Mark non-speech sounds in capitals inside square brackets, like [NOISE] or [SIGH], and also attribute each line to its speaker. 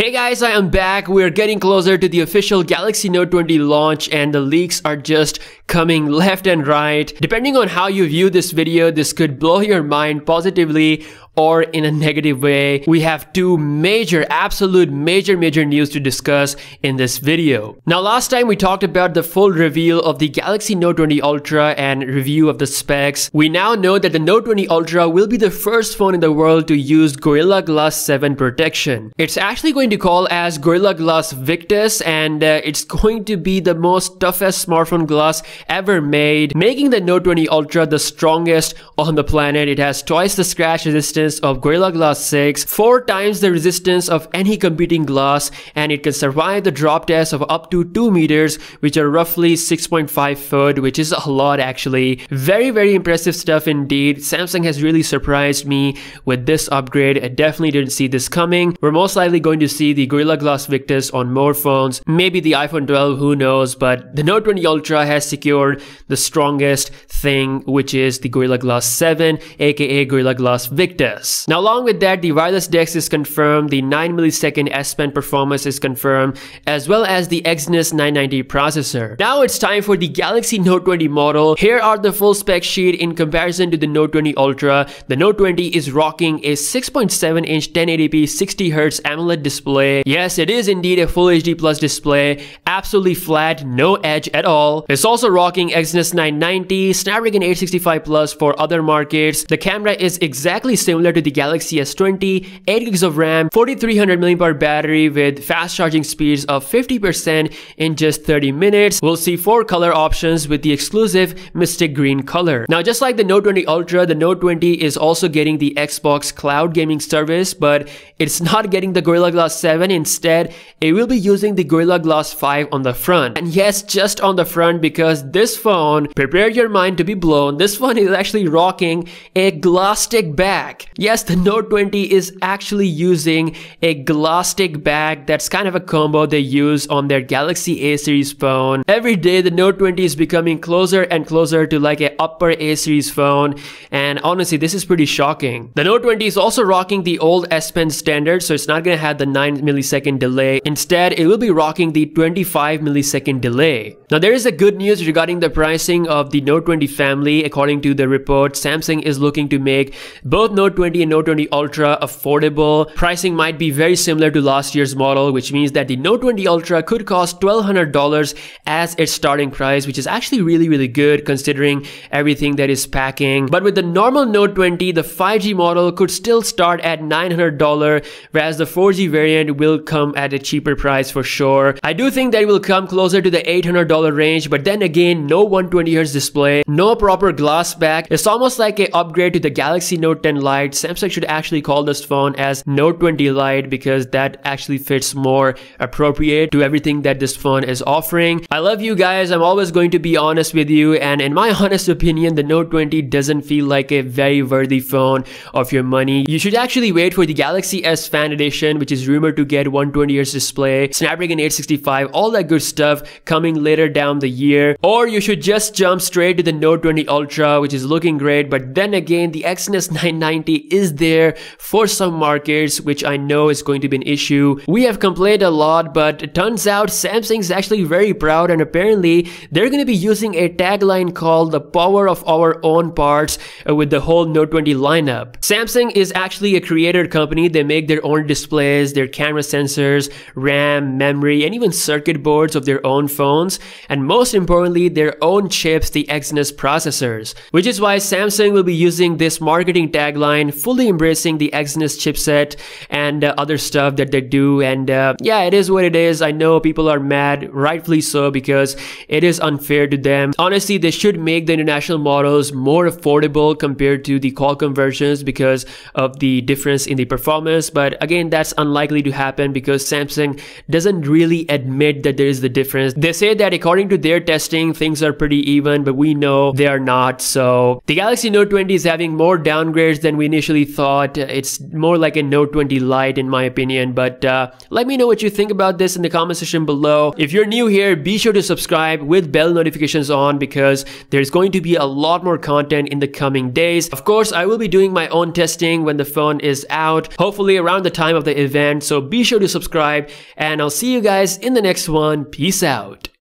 Speaker 1: Hey guys, I am back. We're getting closer to the official Galaxy Note 20 launch and the leaks are just coming left and right. Depending on how you view this video, this could blow your mind positively or in a negative way. We have two major, absolute major, major news to discuss in this video. Now, last time we talked about the full reveal of the Galaxy Note 20 Ultra and review of the specs. We now know that the Note 20 Ultra will be the first phone in the world to use Gorilla Glass 7 protection. It's actually going to call as Gorilla Glass Victus and uh, it's going to be the most toughest smartphone glass ever made, making the Note 20 Ultra the strongest on the planet. It has twice the scratch resistance resistance of Gorilla Glass 6, 4 times the resistance of any competing glass, and it can survive the drop test of up to 2 meters, which are roughly 6.5 foot, which is a lot actually. Very, very impressive stuff indeed. Samsung has really surprised me with this upgrade. I definitely didn't see this coming. We're most likely going to see the Gorilla Glass Victus on more phones, maybe the iPhone 12, who knows, but the Note 20 Ultra has secured the strongest thing, which is the Gorilla Glass 7, aka Gorilla Glass Victus. Now along with that, the wireless DeX is confirmed, the 9 millisecond S Pen performance is confirmed, as well as the Exynos 990 processor. Now it's time for the Galaxy Note 20 model. Here are the full spec sheet in comparison to the Note 20 Ultra. The Note 20 is rocking a 6.7 inch 1080p 60Hz AMOLED display. Yes, it is indeed a Full HD Plus display, absolutely flat, no edge at all. It's also rocking Exynos 990, Snapdragon 865 Plus for other markets. The camera is exactly similar similar to the Galaxy S20, 8 gigs of RAM, 4300 mAh battery with fast charging speeds of 50% in just 30 minutes. We'll see 4 color options with the exclusive Mystic Green color. Now just like the Note 20 Ultra, the Note 20 is also getting the Xbox Cloud Gaming service, but it's [LAUGHS] not getting the Gorilla Glass 7. Instead, it will be using the Gorilla Glass 5 on the front. And yes, just on the front because this phone, prepare your mind to be blown, this phone is actually rocking a Glasstic back. Yes, the Note 20 is actually using a Glasstic bag. That's kind of a combo they use on their Galaxy A series phone. Every day, the Note 20 is becoming closer and closer to like a upper A series phone. And honestly, this is pretty shocking. The Note 20 is also rocking the old S Pen standard, so it's not gonna have the 9 millisecond delay. Instead, it will be rocking the 25 millisecond delay. Now, there is a good news regarding the pricing of the Note 20 family. According to the report, Samsung is looking to make both Note 20 20 and Note 20 Ultra affordable. Pricing might be very similar to last year's model, which means that the Note 20 Ultra could cost $1,200 as its starting price, which is actually really, really good considering everything that is packing. But with the normal Note 20, the 5G model could still start at $900, whereas the 4G variant will come at a cheaper price for sure. I do think that it will come closer to the $800 range, but then again, no 120Hz display, no proper glass back. It's almost like an upgrade to the Galaxy Note 10 Lite Samsung should actually call this phone as Note 20 Lite because that actually fits more appropriate to everything that this phone is offering. I love you guys. I'm always going to be honest with you. And in my [LAUGHS] honest opinion, the Note 20 doesn't feel like a very worthy phone of your money. You should actually wait for the Galaxy S Fan Edition, which is rumored to get 120 Hz display, Snapdragon 865, all that good stuff coming later down the year. Or you should just jump straight to the Note 20 Ultra, which is looking great. But then again, the Exynos 990 is there for some markets, which I know is going to be an issue. We have complained a lot, but it turns out Samsung is actually very proud and apparently they're going to be using a tagline called the power of our own parts uh, with the whole Note 20 lineup. Samsung is actually a creator company. They make their own displays, their camera sensors, RAM, memory, and even circuit boards of their own phones. And most importantly, their own chips, the Exynos processors, which is why Samsung will be using this marketing tagline fully embracing the Exynos chipset and uh, other stuff that they do. And uh, yeah, it is what it is. I know people are mad, rightfully so, because it is unfair to them. Honestly, they should make the international models more affordable compared to the Qualcomm versions because of the difference in the performance. But again, that's unlikely to happen because Samsung doesn't really admit that there is the difference. They say that according to their testing, things are pretty even, but we know they are not. So the Galaxy Note 20 is having more downgrades than we initially initially thought. It's more like a Note 20 Lite in my opinion, but uh, let me know what you think about this in the comment section below. If you're new here, be sure to subscribe with bell notifications on because there's going to be a lot more content in the coming days. Of course, I will be doing my own testing when the phone is out, hopefully around the time of the event, so be sure to subscribe and I'll see you guys in the next one. Peace out.